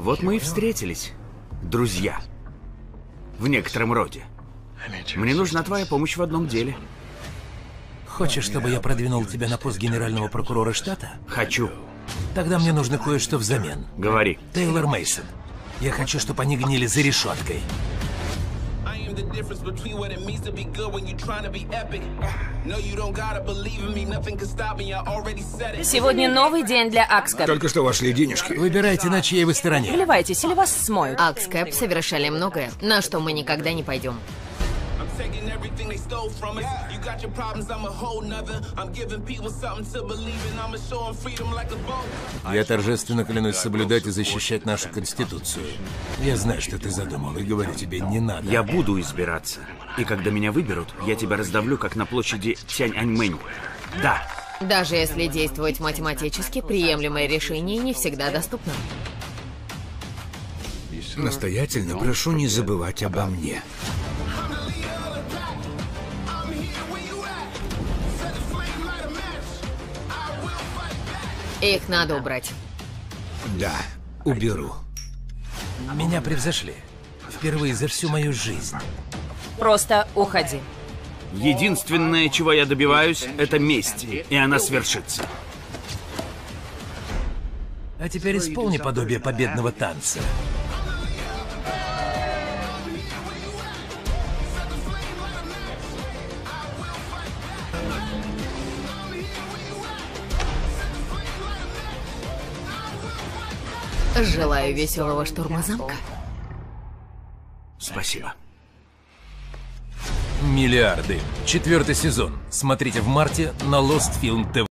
Вот мы и встретились, друзья. В некотором роде. Мне нужна твоя помощь в одном деле. Хочешь, чтобы я продвинул тебя на пост генерального прокурора штата? Хочу. Тогда мне нужно кое-что взамен. Говори. Тейлор Мейсон. Я хочу, чтобы они гнили за решеткой. Am the difference between what it means to be good when you're trying to be epic. No, you don't gotta believe in me, nothing can stop me, I already said it. Сегодня новый день для Акска. Только что вошли денежки. Выбирайте, на чьей вы стороне. Вливайтесь, или вас смоют. Акскэп совершали многое, на что мы никогда не пойдем. Taking everything they stole from us. You got your problems, I'm a whole nother. I'm giving people something to believe in, I'ma show them freedom like a boat. Я торжественно клянусь соблюдать и защищать нашу Конституцию. Я знаю, что ты задумал, и говорю тебе, не надо. Я буду избираться. И когда меня выберут, я тебя раздавлю, как на площади Тяньаньмэнь. Да, Даже если действовать математически, приемлемое решение не всегда доступно. Настоятельно прошу не забывать обо мне. Их надо убрать. Да, уберу. Меня превзошли. Впервые за всю мою жизнь. Просто уходи. единственное, чего я добиваюсь, это месть. И она свершится. А теперь исполни подобие победного танца. Желаю веселого штурма замка. Спасибо. Миллиарды. Четвертый сезон. Смотрите в марте на Lost Film TV.